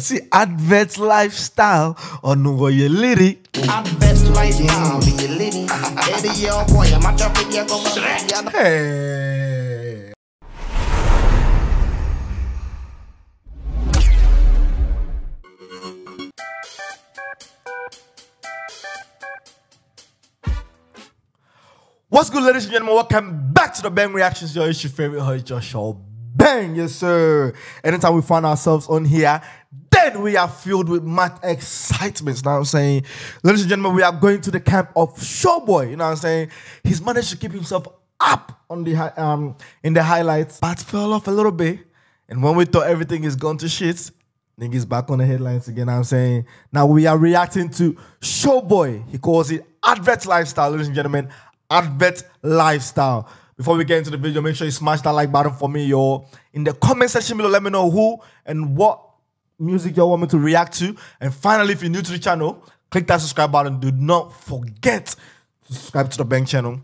see advert lifestyle on your lyric. Advert lifestyle, be a lady. Eddie, your boy, I'm a trap with your go Hey. What's good, ladies and gentlemen? Welcome back to the Bang Reactions. Yo, it's your favorite host, Joshua Bang. Yes, sir. Anytime we find ourselves on here, we are filled with mad excitement. What I'm saying? Ladies and gentlemen, we are going to the camp of Showboy. You know what I'm saying? He's managed to keep himself up on the um in the highlights, but fell off a little bit. And when we thought everything is gone to shit, niggas back on the headlines again. I'm saying now we are reacting to Showboy. He calls it advert lifestyle, ladies and gentlemen. Advert lifestyle. Before we get into the video, make sure you smash that like button for me, yo. In the comment section below, let me know who and what music y'all want me to react to. And finally, if you're new to the channel, click that subscribe button. Do not forget to subscribe to the Bank channel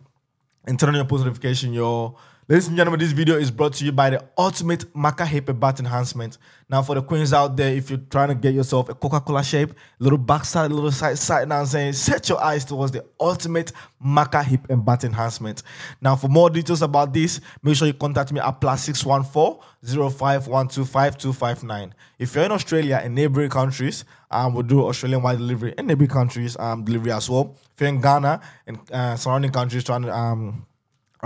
and turn on your post notification, yo. Ladies and gentlemen, this video is brought to you by the Ultimate Macca Hip and Bat Enhancement. Now, for the queens out there, if you're trying to get yourself a Coca-Cola shape, little backside, little side, side, now I'm saying, set your eyes towards the Ultimate Macca Hip and Bat Enhancement. Now, for more details about this, make sure you contact me at plus 614 05125 259. If you're in Australia and neighboring countries, um, we'll do Australian wide delivery and neighboring countries um, delivery as well. If you're in Ghana and uh, surrounding countries trying to um,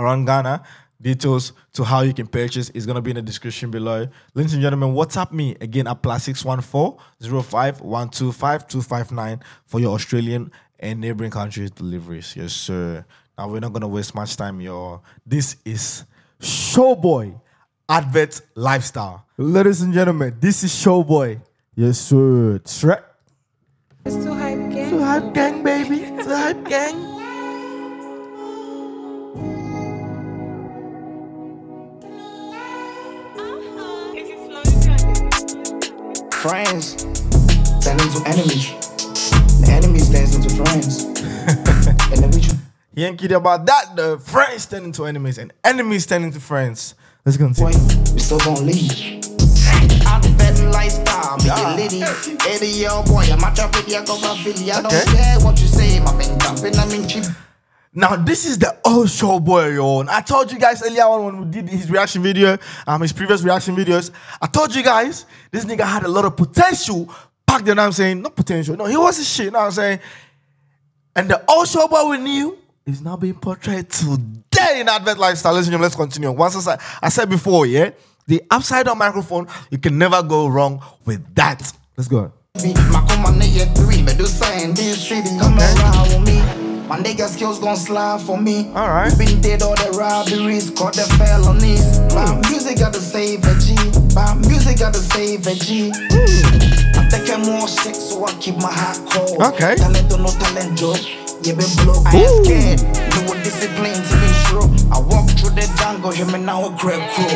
around Ghana. Details to how you can purchase is going to be in the description below. Ladies and gentlemen, WhatsApp me again at plus 614 05 for your Australian and neighboring countries deliveries. Yes, sir. Now, we're not going to waste much time, y'all. This is Showboy Advert Lifestyle. Ladies and gentlemen, this is Showboy. Yes, sir. Shrek. It's 2Hype gang. 2Hype gang, baby. 2Hype gang. Friends turn into enemies. The enemies turn into friends. and then we try. He ain't kidding about that. The friends turn into enemies and enemies turn into friends. Let's boy, continue. we still gon' leave. Advert lifestyle, be a lady. Eddie, your boy, I'm a trap with your go Philly. I don't care what you say, my been jumping, I'm in cheap. Now this is the old Showboy, yo. I told you guys earlier on when we did his reaction video, um, his previous reaction videos. I told you guys this nigga had a lot of potential back then. I'm saying not potential, no, he was a shit. You know what I'm saying, and the old Showboy we knew is now being portrayed today in advert lifestyle. Listen, let's continue. Once I said, I said before, yeah, the upside down microphone, you can never go wrong with that. Let's go. Me, my nigga three, but do something this city. Come around with me. My nigga skills gon' slide for me. Alright. We been dead all the robberies, caught the felonies. My music got to save a G. My music got to save a G. I'm taking more shit, so I keep my heart cold. Okay. Talent or no talent, joke. Yeah, been blow. I ain't scared. No discipline to be sure. I walk through the jungle, hear me now a great crew.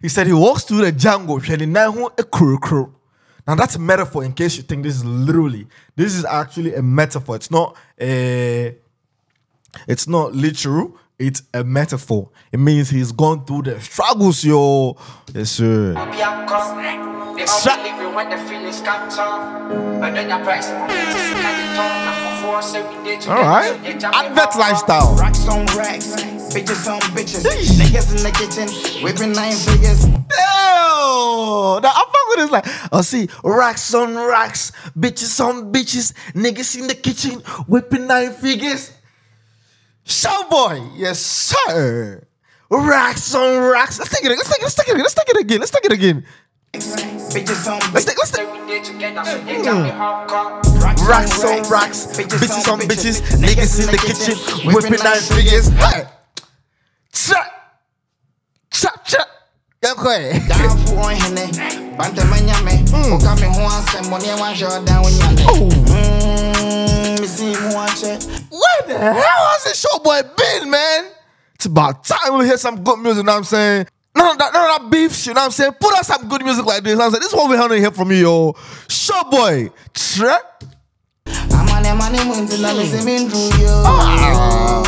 He said he walks through the jungle, shedding nahu a crew crew. Now that's a metaphor. In case you think this is literally, this is actually a metaphor. It's not a, it's not literal. It's a metaphor. It means he's gone through the struggles, yo. Yes, sir. be a cop. They all Shut- believe you when the feelings got tough. But then your price. All All right. Advert lifestyle. Racks on racks, bitches on bitches. Niggas in the kitchen, whipping nine figures. Ew! Now I'm fucking with this like, oh see, racks on racks, bitches on bitches, niggas in the kitchen, whipping nine figures. Showboy, yes sir. Racks on racks. Let's take it. Let's take it. Let's take it. Let's take it again. Let's take it again. Bitches on Let's bitches. take. Let's take. We did together, so they got me mm. hardcore. Racks on racks, bitches on bitches, niggas in the kitchen, whipping nine figures. Hey, cha, cha, cha. Okay. Down for one bante manyame. Mm. Oka me ho asem money one shot down Oh. Me see mu ache. Where the hell has this showboy been, man? It's about time we hear some good music, you know what I'm saying? None of that, none of that beef shit, you know what I'm saying? Put out some good music like this. you know what I'm saying? This is what we want to hear from you, yo. Showboy. Tra- I'm on them money when to me see me through you. Ah.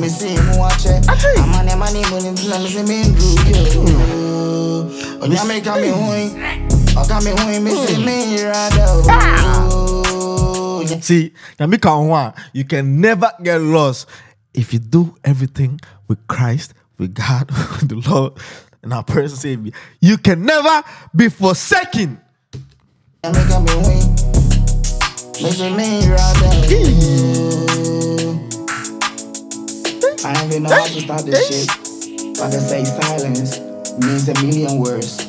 Me see mu ache. Ache. I'm on them money when to hmm. hmm. me see hmm. me through you. Onyame ka me hui. Oka me hui me see me rada. oh. See, Yamika Onwa, you can never get lost if you do everything with Christ, with God, with the Lord, and our personal Savior. You can never be forsaken. Onyame ka me hui. Me see me rada. oh. I don't even know how to start this shit. But I say silence means a million words.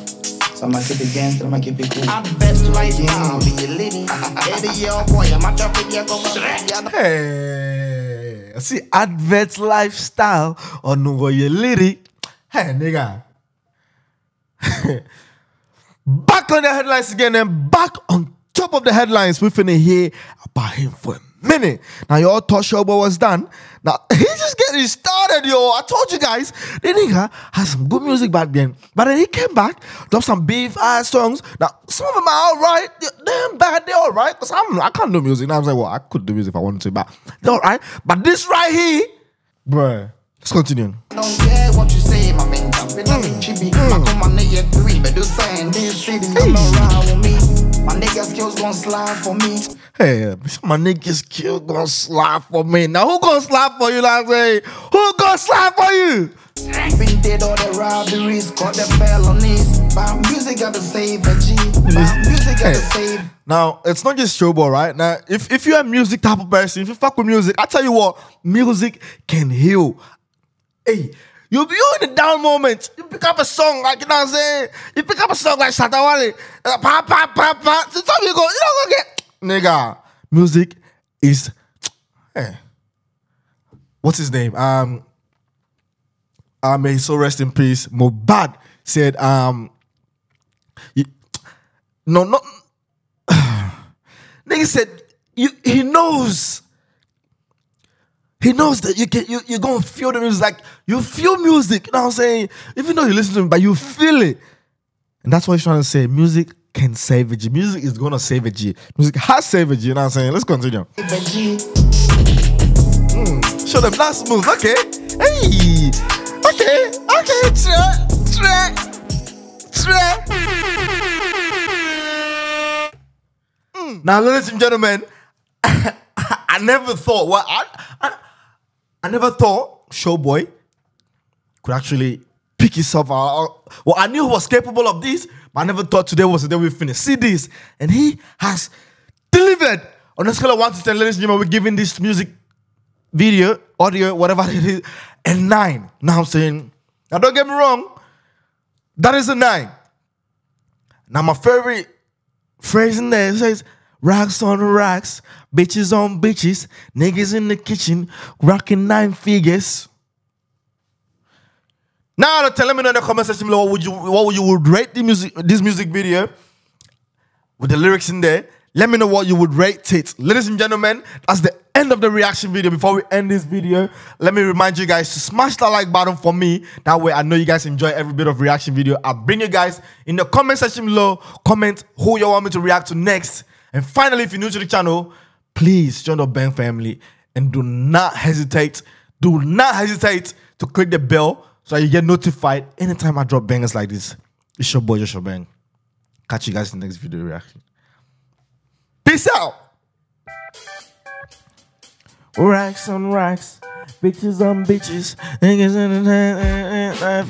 So I'ma keep it gangster, I'ma keep it cool. I bet like now, be a lady. Eddie, your boy, I'm a drop it, yeah, go back. Hey, see, advert lifestyle on your lady. Hey, nigga. back on the headlines again and back on top of the headlines. We finna hear about him for a minute. Now, you all thought Showboy was done. Now, he's just getting started, yo. I told you guys, the nigga had some good music back then. But then he came back, dropped some beef ass songs. Now, some of them are alright. They're damn bad, they're alright. Because I'm can't do music. Now I'm saying, well, I could do music if I wanted to, but they're alright. But this right here, bruh. Let's continue. don't care what you say, my man. Jumping on me, chibi. I come on nigga three, but do saying this city, come around with me. My nigga skills gon' slide for me. Hey, my niggas kill gonna slide for me. Now who gonna slide for you? Like say, who gonna slide for you? Been dead all the robberies, caught the felonies. My music got to save a G. My music got to save. Now it's not just showboy, right? Now, if if you're a music type of person, if you fuck with music, I tell you what, music can heal. Hey, you you in a down moment, you pick up a song like you know what I'm saying. You pick up a song like Shatta Wale, uh, pa pa pa pa. Sometimes you go, you don't go get nigga. Music is, hey, what's his name? Um, uh, may so rest in peace. Mobad said, um, no, not nigga said you, he knows. He knows that you can you, you're gonna feel the music like you feel music, you know what I'm saying? Even though you listen to it, but you feel it. And that's what he's trying to say. Music can save a G. Music is gonna save a G. Music has saved a G, you know what I'm saying? Let's continue. G. Show them that's smooth. Okay. Hey. Okay. Okay. Tra, tra, tra. Mm. Now, ladies and gentlemen, I never thought. Well, I, I, I never thought Showboy could actually pick himself out. Well, I knew he was capable of this, but I never thought today was the day we finish. See this, and he has delivered on a scale of one to ten. Ladies and gentlemen, we're giving this music video, audio, whatever it is, a nine. Now I'm saying, now don't get me wrong, that is a nine. Now my favorite phrase in there says, racks on racks, bitches on bitches, niggas in the kitchen, rocking nine figures. Now tell me in the comment section below what would you what would you would rate the music this music video with the lyrics in there. Let me know what you would rate it. Ladies and gentlemen, that's the end of the reaction video. Before we end this video, let me remind you guys to smash that like button for me. That way I know you guys enjoy every bit of reaction video. I'll bring you guys in the comment section below. Comment who you want me to react to next. And finally, if you're new to the channel, please join the Bang family and do not hesitate, do not hesitate to click the bell so you get notified anytime I drop bangers like this. It's your boy Joshua Bang. Catch you guys in the next video reaction. Peace out. Racks on racks, bitches on bitches, niggas in the